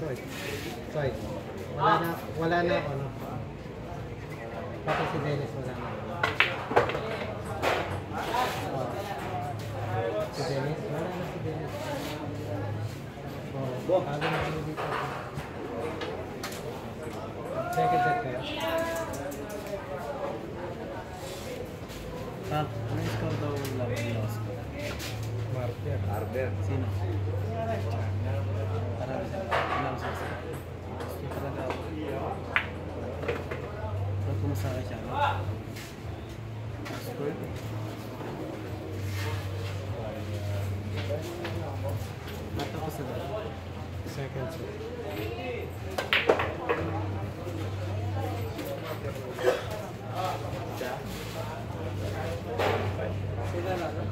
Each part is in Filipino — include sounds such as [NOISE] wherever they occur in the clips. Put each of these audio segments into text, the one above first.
Soy. Soy. Wala na, wala na ako, no? Pati si Dennis wala na. Oh. Si Dennis? Wala na si Dennis. Oh, bago na kami dito. Second set kayo. Ah, ano yung score daw lang yung loss ko? Marker. Arbor. Sino? Parang alam sa sa. Gusto talaga ako. Pero kumusta ka siya? no? Score? Matapos na daw. Second set. Sila na, no?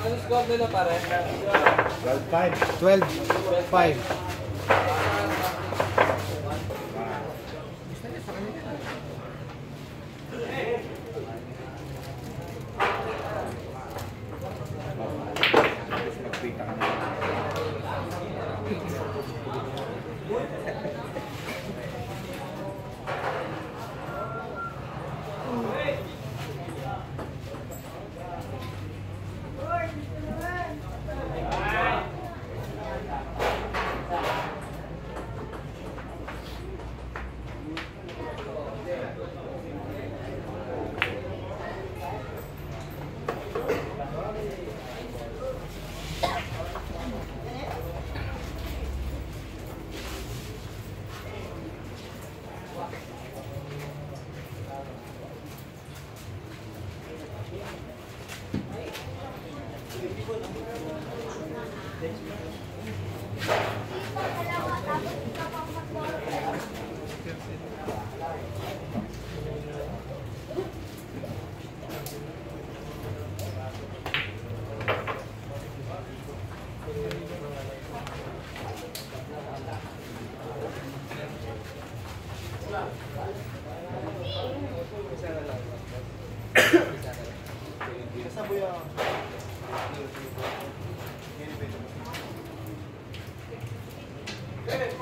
Ayun, ano score nila pare? 12-5. 12, Good.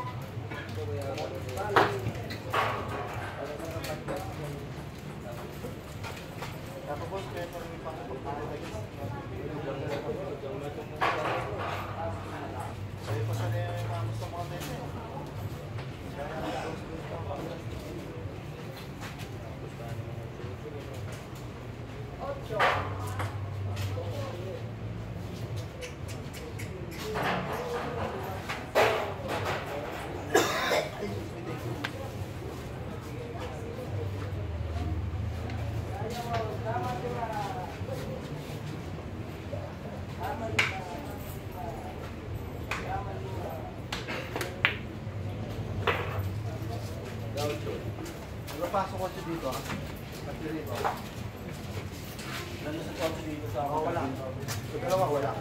Napasok ko siya dito ha. Pati dito. Nandun sa kotse dito sa ako. Wala. Sa dalawa wala.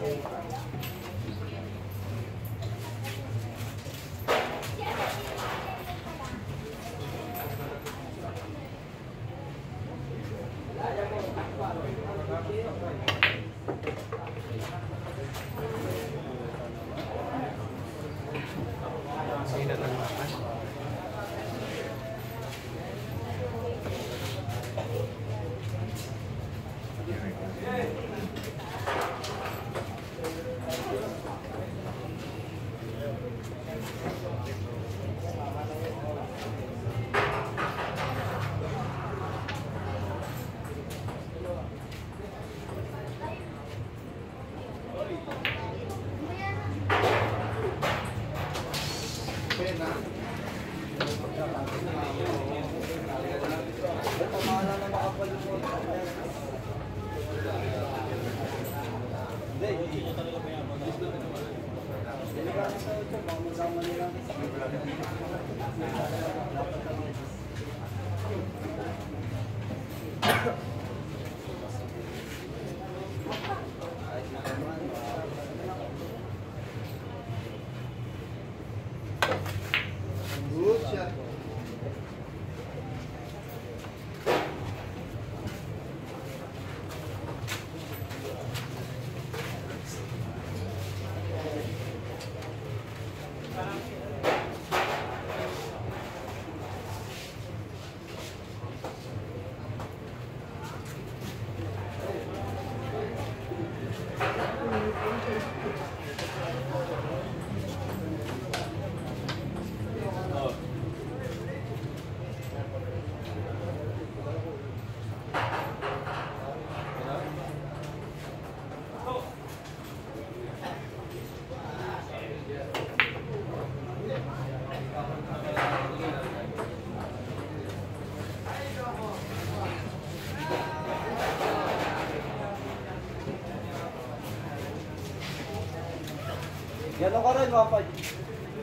Gano'n ka rin, Papa.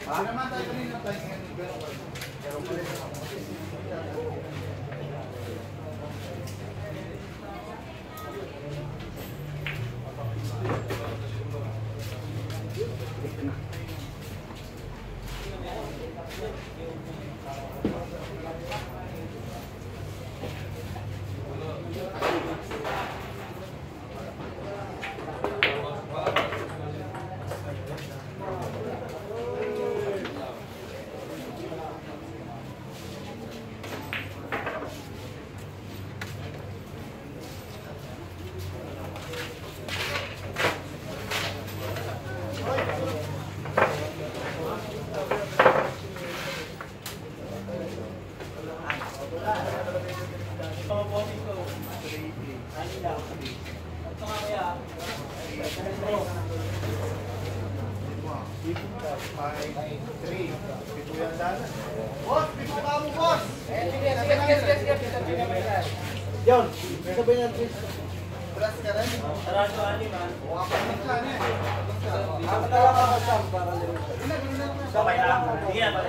Ha? naman tayo kanina tayo pito ka mo, Yon, sabihin natin. Plus ka rin. Sarado animan. Huwag ka rin ka Sampai lah. Iya, Pak.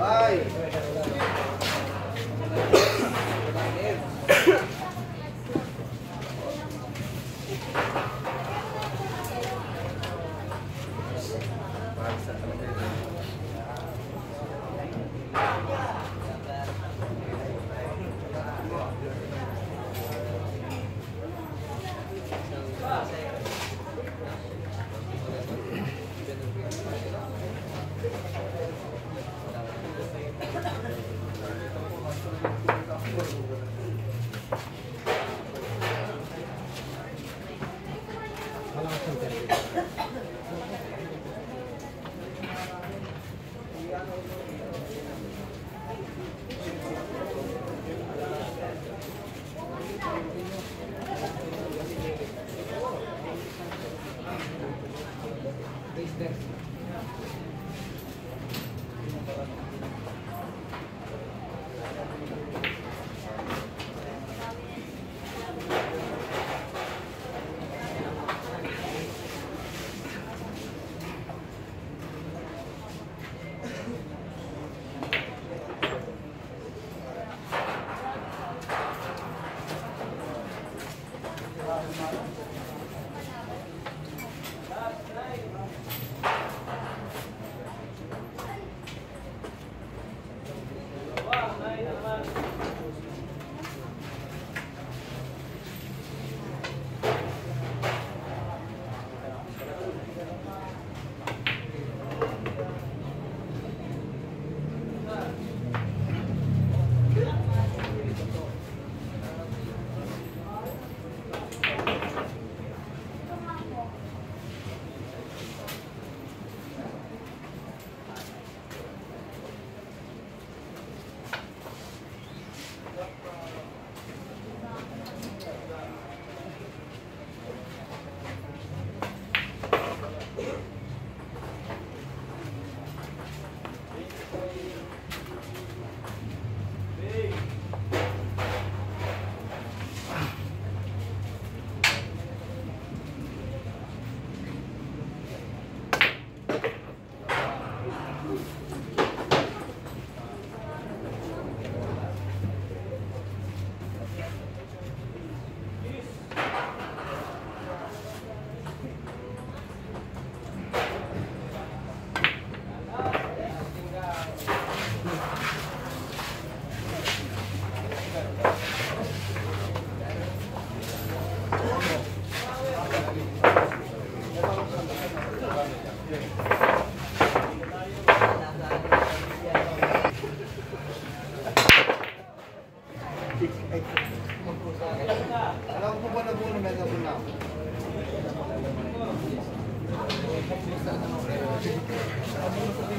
Vai.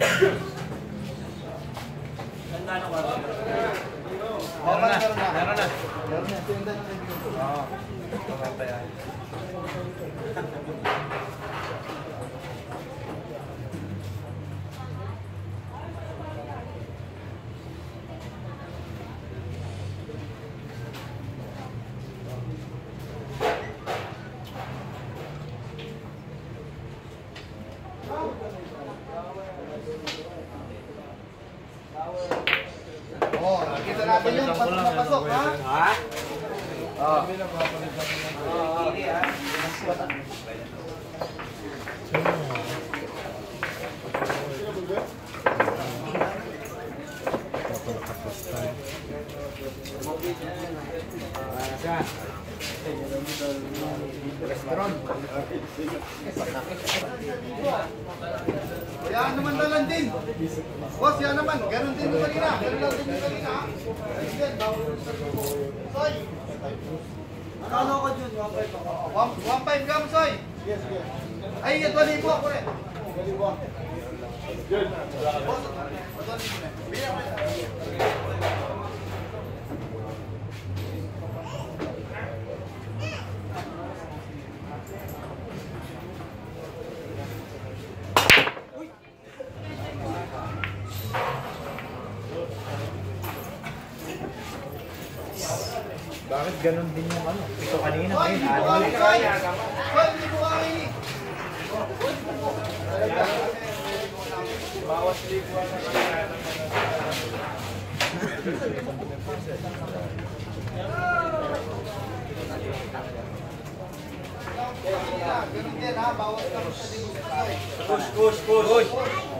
Yeah. [COUGHS] Yan naman na lang din. Boss, yan naman. Ganon din yung kanina. Ganon lang din yung kanina. ha? Ayun, bawal Soy. Ano ko dyan? 1.5 gram, Soy. Yes, yes. Ay, ito libo ako rin. Libo. Boss, ito libo na. Bigyan ko Bakit ganun din yung ano? Ito kanina, ngayon, ano ulit. Soy. Soy, libo kami. Bawas libo ang Ganon din ha. Bawas ka sa Soy. Push, push, push.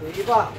赌一吧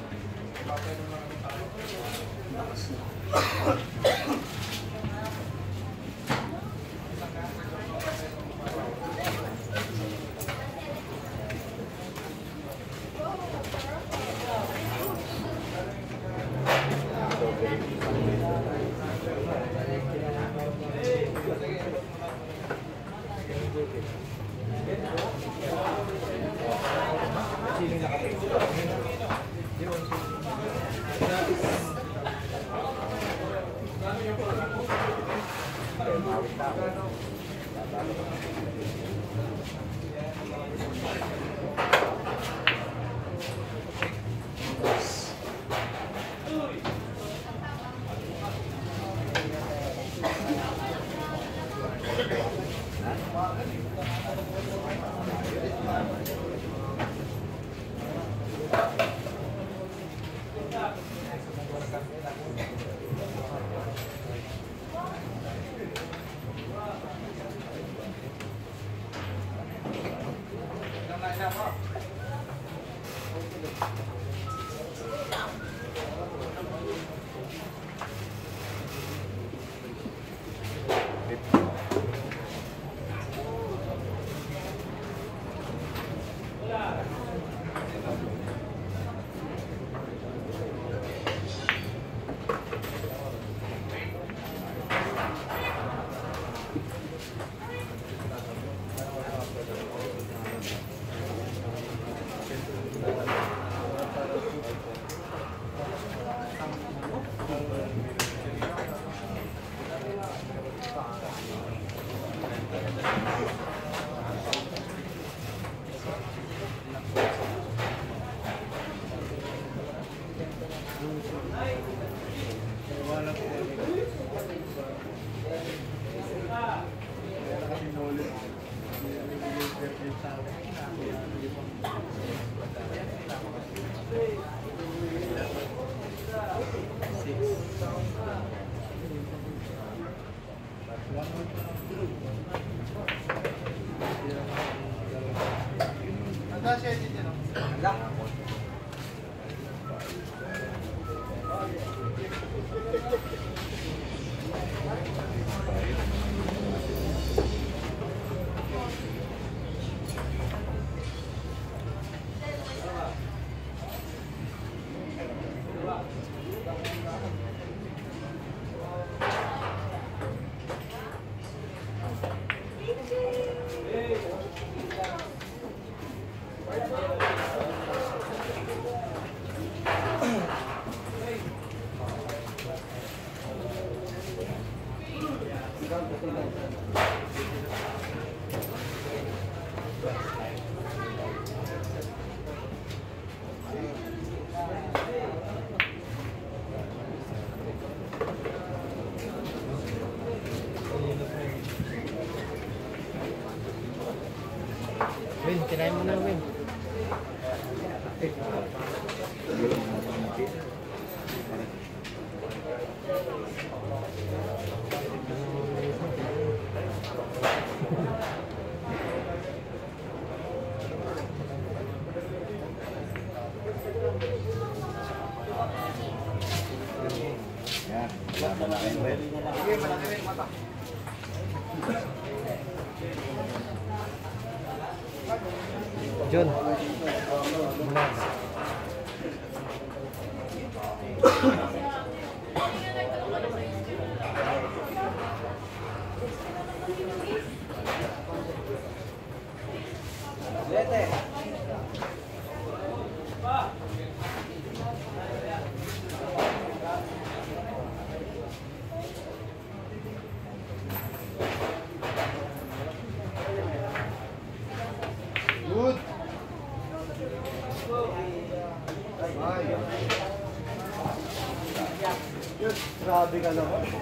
Grabe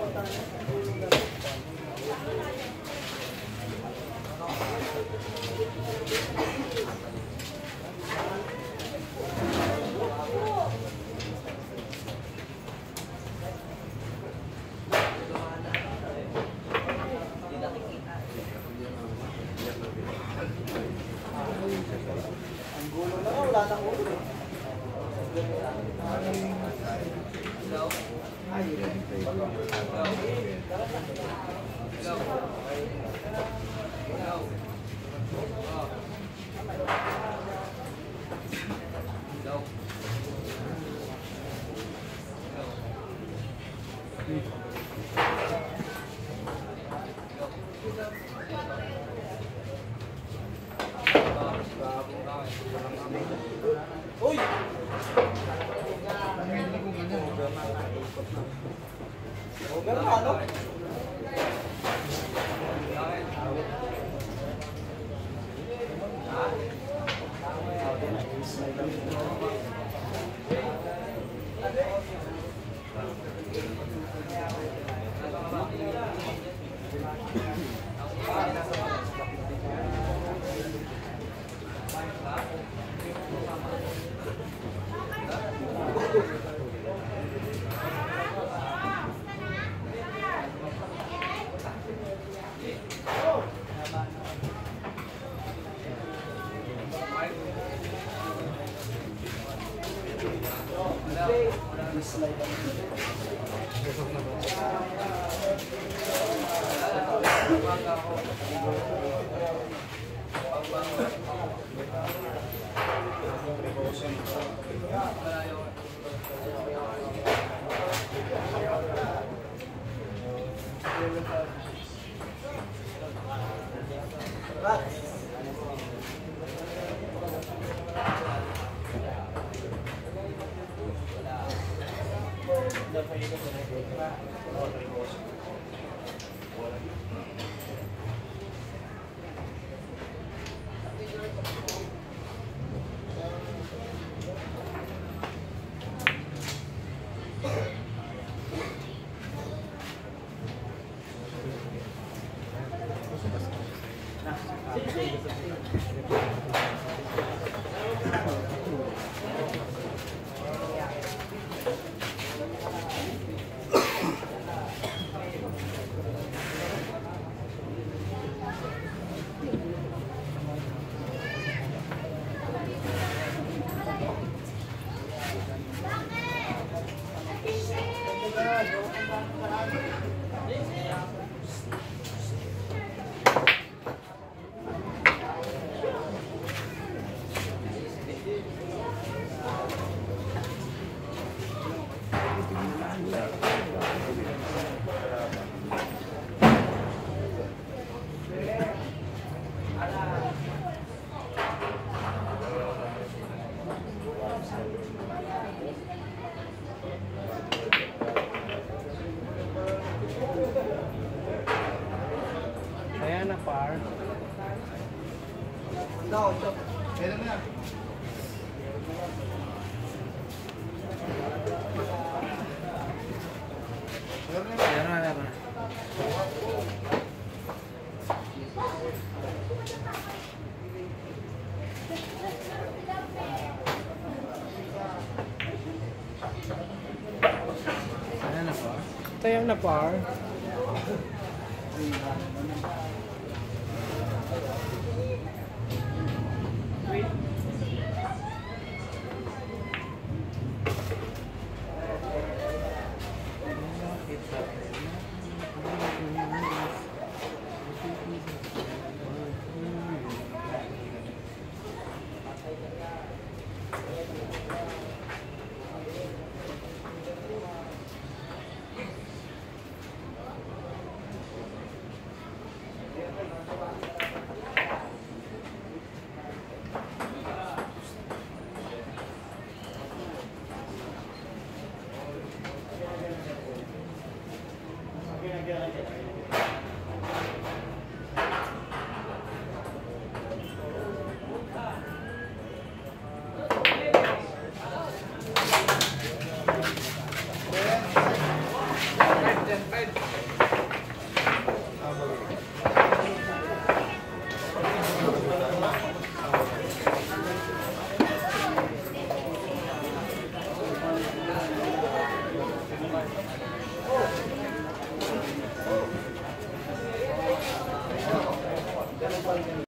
いうことで、今はこの辺りを stay in the bar